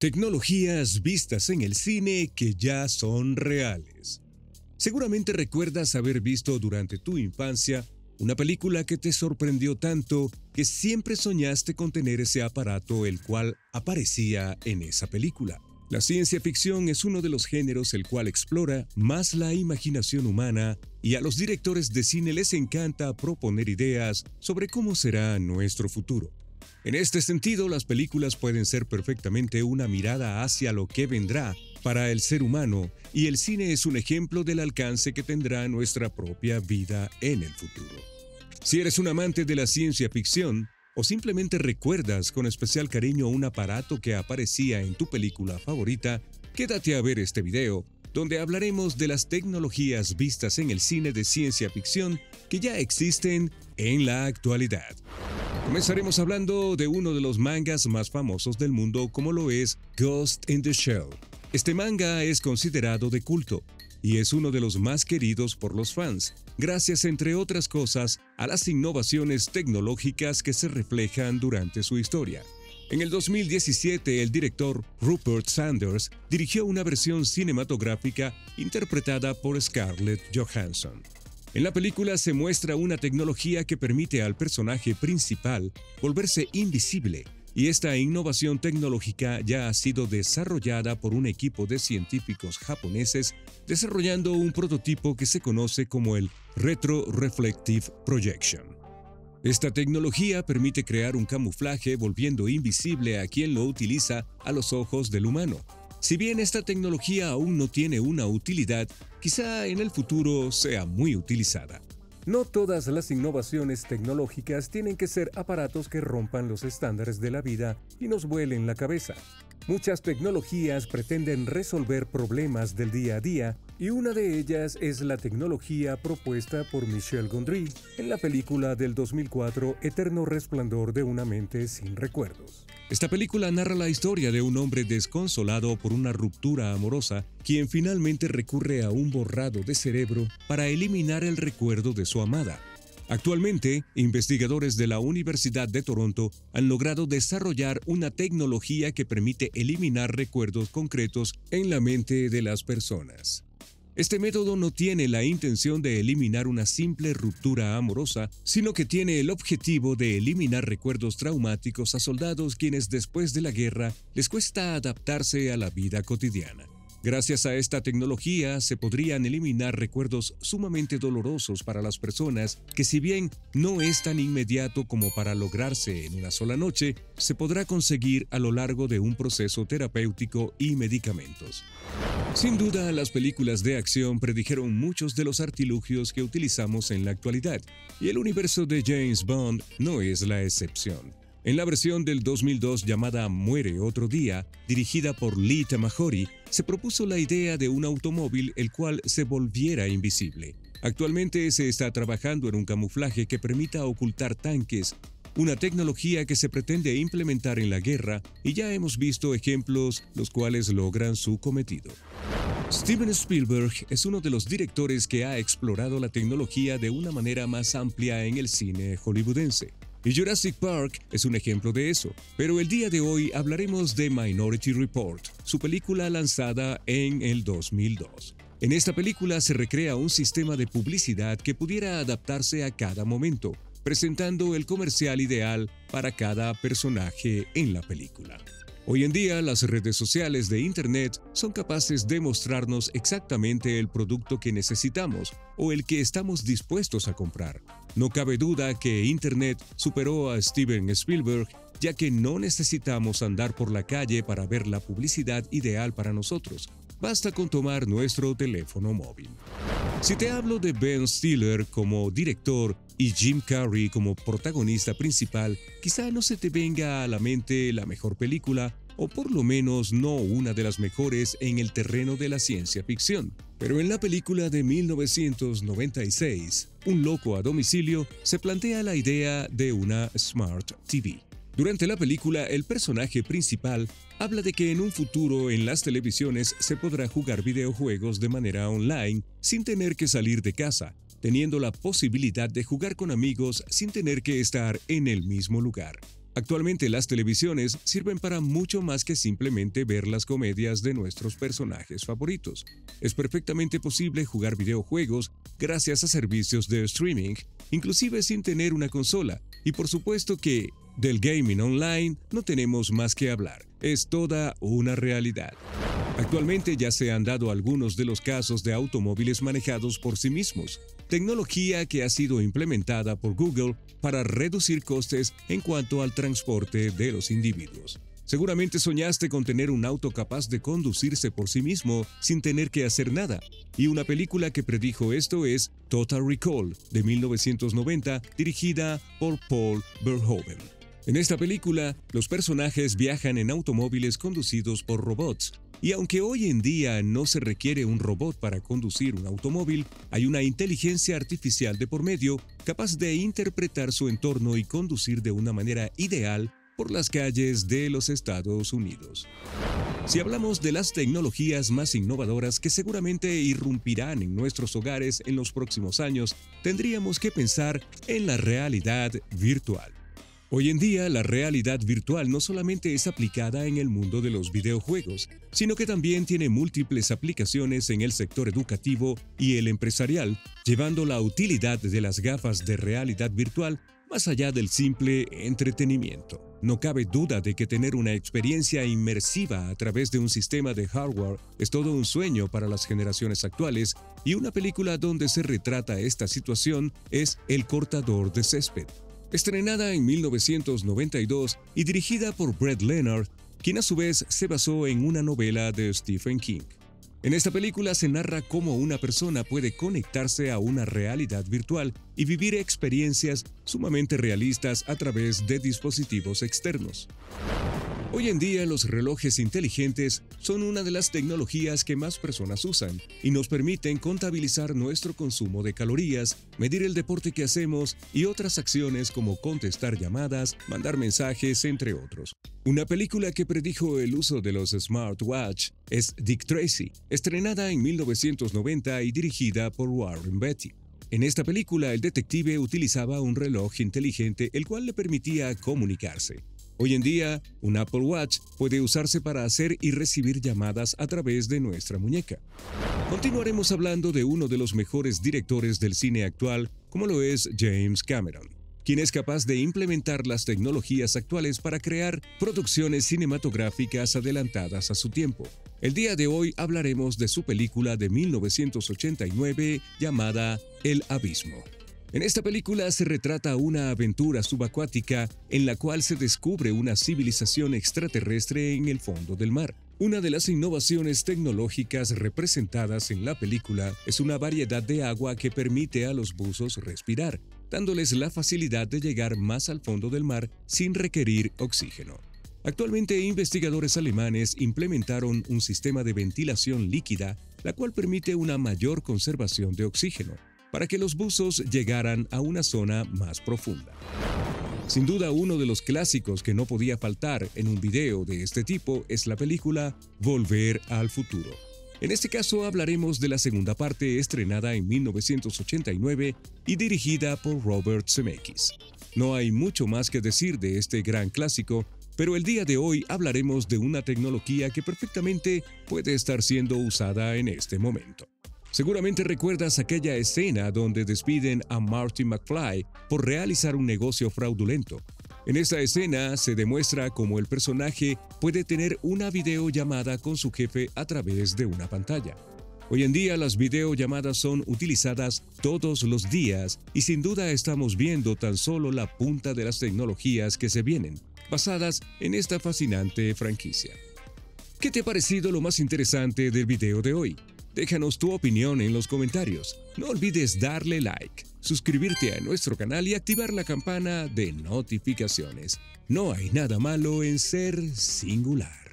Tecnologías vistas en el cine que ya son reales. Seguramente recuerdas haber visto durante tu infancia una película que te sorprendió tanto que siempre soñaste con tener ese aparato el cual aparecía en esa película. La ciencia ficción es uno de los géneros el cual explora más la imaginación humana y a los directores de cine les encanta proponer ideas sobre cómo será nuestro futuro. En este sentido, las películas pueden ser perfectamente una mirada hacia lo que vendrá para el ser humano y el cine es un ejemplo del alcance que tendrá nuestra propia vida en el futuro. Si eres un amante de la ciencia ficción o simplemente recuerdas con especial cariño un aparato que aparecía en tu película favorita, quédate a ver este video donde hablaremos de las tecnologías vistas en el cine de ciencia ficción que ya existen en la actualidad. Comenzaremos hablando de uno de los mangas más famosos del mundo como lo es Ghost in the Shell. Este manga es considerado de culto y es uno de los más queridos por los fans, gracias entre otras cosas a las innovaciones tecnológicas que se reflejan durante su historia. En el 2017, el director Rupert Sanders dirigió una versión cinematográfica interpretada por Scarlett Johansson. En la película se muestra una tecnología que permite al personaje principal volverse invisible, y esta innovación tecnológica ya ha sido desarrollada por un equipo de científicos japoneses desarrollando un prototipo que se conoce como el Retro Reflective Projection. Esta tecnología permite crear un camuflaje volviendo invisible a quien lo utiliza a los ojos del humano, si bien esta tecnología aún no tiene una utilidad, quizá en el futuro sea muy utilizada. No todas las innovaciones tecnológicas tienen que ser aparatos que rompan los estándares de la vida y nos vuelen la cabeza. Muchas tecnologías pretenden resolver problemas del día a día y una de ellas es la tecnología propuesta por Michel Gondry en la película del 2004 Eterno Resplandor de una mente sin recuerdos. Esta película narra la historia de un hombre desconsolado por una ruptura amorosa, quien finalmente recurre a un borrado de cerebro para eliminar el recuerdo de su amada. Actualmente, investigadores de la Universidad de Toronto han logrado desarrollar una tecnología que permite eliminar recuerdos concretos en la mente de las personas. Este método no tiene la intención de eliminar una simple ruptura amorosa, sino que tiene el objetivo de eliminar recuerdos traumáticos a soldados quienes después de la guerra les cuesta adaptarse a la vida cotidiana. Gracias a esta tecnología se podrían eliminar recuerdos sumamente dolorosos para las personas que si bien no es tan inmediato como para lograrse en una sola noche, se podrá conseguir a lo largo de un proceso terapéutico y medicamentos. Sin duda, las películas de acción predijeron muchos de los artilugios que utilizamos en la actualidad, y el universo de James Bond no es la excepción. En la versión del 2002 llamada Muere otro día, dirigida por Lee Tamahori, se propuso la idea de un automóvil el cual se volviera invisible. Actualmente se está trabajando en un camuflaje que permita ocultar tanques, una tecnología que se pretende implementar en la guerra y ya hemos visto ejemplos los cuales logran su cometido. Steven Spielberg es uno de los directores que ha explorado la tecnología de una manera más amplia en el cine hollywoodense. Y Jurassic Park es un ejemplo de eso. Pero el día de hoy hablaremos de Minority Report, su película lanzada en el 2002. En esta película se recrea un sistema de publicidad que pudiera adaptarse a cada momento, presentando el comercial ideal para cada personaje en la película. Hoy en día las redes sociales de Internet son capaces de mostrarnos exactamente el producto que necesitamos o el que estamos dispuestos a comprar. No cabe duda que Internet superó a Steven Spielberg ya que no necesitamos andar por la calle para ver la publicidad ideal para nosotros. Basta con tomar nuestro teléfono móvil. Si te hablo de Ben Stiller como director y Jim Carrey como protagonista principal, quizá no se te venga a la mente la mejor película, o por lo menos no una de las mejores en el terreno de la ciencia ficción. Pero en la película de 1996, Un loco a domicilio, se plantea la idea de una Smart TV. Durante la película, el personaje principal habla de que en un futuro en las televisiones se podrá jugar videojuegos de manera online sin tener que salir de casa, teniendo la posibilidad de jugar con amigos sin tener que estar en el mismo lugar. Actualmente las televisiones sirven para mucho más que simplemente ver las comedias de nuestros personajes favoritos. Es perfectamente posible jugar videojuegos gracias a servicios de streaming, inclusive sin tener una consola, y por supuesto que del gaming online no tenemos más que hablar, es toda una realidad. Actualmente ya se han dado algunos de los casos de automóviles manejados por sí mismos, tecnología que ha sido implementada por Google para reducir costes en cuanto al transporte de los individuos. Seguramente soñaste con tener un auto capaz de conducirse por sí mismo sin tener que hacer nada, y una película que predijo esto es Total Recall de 1990, dirigida por Paul Verhoeven. En esta película, los personajes viajan en automóviles conducidos por robots, y aunque hoy en día no se requiere un robot para conducir un automóvil, hay una inteligencia artificial de por medio capaz de interpretar su entorno y conducir de una manera ideal por las calles de los Estados Unidos. Si hablamos de las tecnologías más innovadoras que seguramente irrumpirán en nuestros hogares en los próximos años, tendríamos que pensar en la realidad virtual. Hoy en día, la realidad virtual no solamente es aplicada en el mundo de los videojuegos, sino que también tiene múltiples aplicaciones en el sector educativo y el empresarial, llevando la utilidad de las gafas de realidad virtual más allá del simple entretenimiento. No cabe duda de que tener una experiencia inmersiva a través de un sistema de hardware es todo un sueño para las generaciones actuales y una película donde se retrata esta situación es El cortador de césped, estrenada en 1992 y dirigida por Brett Leonard, quien a su vez se basó en una novela de Stephen King. En esta película se narra cómo una persona puede conectarse a una realidad virtual y vivir experiencias sumamente realistas a través de dispositivos externos. Hoy en día los relojes inteligentes son una de las tecnologías que más personas usan y nos permiten contabilizar nuestro consumo de calorías, medir el deporte que hacemos y otras acciones como contestar llamadas, mandar mensajes, entre otros. Una película que predijo el uso de los smartwatch es Dick Tracy, estrenada en 1990 y dirigida por Warren Beatty. En esta película, el detective utilizaba un reloj inteligente el cual le permitía comunicarse. Hoy en día, un Apple Watch puede usarse para hacer y recibir llamadas a través de nuestra muñeca. Continuaremos hablando de uno de los mejores directores del cine actual, como lo es James Cameron, quien es capaz de implementar las tecnologías actuales para crear producciones cinematográficas adelantadas a su tiempo. El día de hoy hablaremos de su película de 1989 llamada El Abismo. En esta película se retrata una aventura subacuática en la cual se descubre una civilización extraterrestre en el fondo del mar. Una de las innovaciones tecnológicas representadas en la película es una variedad de agua que permite a los buzos respirar, dándoles la facilidad de llegar más al fondo del mar sin requerir oxígeno. Actualmente investigadores alemanes implementaron un sistema de ventilación líquida, la cual permite una mayor conservación de oxígeno para que los buzos llegaran a una zona más profunda. Sin duda uno de los clásicos que no podía faltar en un video de este tipo es la película Volver al futuro. En este caso hablaremos de la segunda parte estrenada en 1989 y dirigida por Robert Zemeckis. No hay mucho más que decir de este gran clásico, pero el día de hoy hablaremos de una tecnología que perfectamente puede estar siendo usada en este momento. Seguramente recuerdas aquella escena donde despiden a Marty McFly por realizar un negocio fraudulento. En esta escena se demuestra cómo el personaje puede tener una videollamada con su jefe a través de una pantalla. Hoy en día las videollamadas son utilizadas todos los días y sin duda estamos viendo tan solo la punta de las tecnologías que se vienen, basadas en esta fascinante franquicia. ¿Qué te ha parecido lo más interesante del video de hoy? Déjanos tu opinión en los comentarios. No olvides darle like, suscribirte a nuestro canal y activar la campana de notificaciones. No hay nada malo en ser singular.